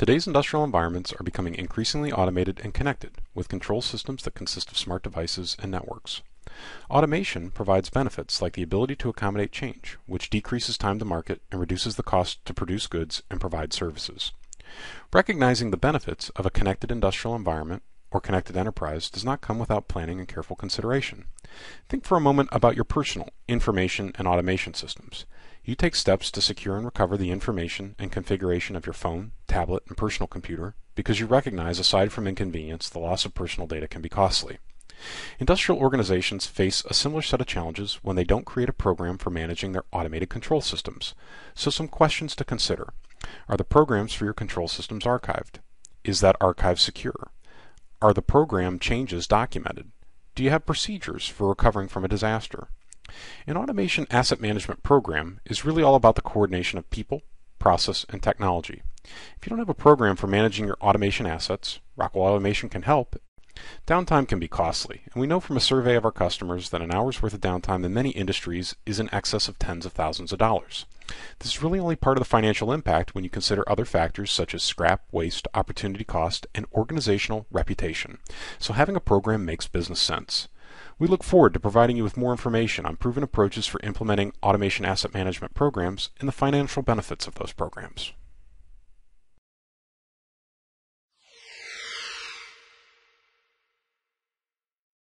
Today's industrial environments are becoming increasingly automated and connected, with control systems that consist of smart devices and networks. Automation provides benefits like the ability to accommodate change, which decreases time to market and reduces the cost to produce goods and provide services. Recognizing the benefits of a connected industrial environment or connected enterprise does not come without planning and careful consideration. Think for a moment about your personal information and automation systems. You take steps to secure and recover the information and configuration of your phone, tablet, and personal computer because you recognize, aside from inconvenience, the loss of personal data can be costly. Industrial organizations face a similar set of challenges when they don't create a program for managing their automated control systems. So some questions to consider. Are the programs for your control systems archived? Is that archive secure? Are the program changes documented? Do you have procedures for recovering from a disaster? An automation asset management program is really all about the coordination of people, process, and technology. If you don't have a program for managing your automation assets, Rockwell Automation can help Downtime can be costly, and we know from a survey of our customers that an hour's worth of downtime in many industries is in excess of tens of thousands of dollars. This is really only part of the financial impact when you consider other factors such as scrap, waste, opportunity cost, and organizational reputation. So having a program makes business sense. We look forward to providing you with more information on proven approaches for implementing automation asset management programs and the financial benefits of those programs.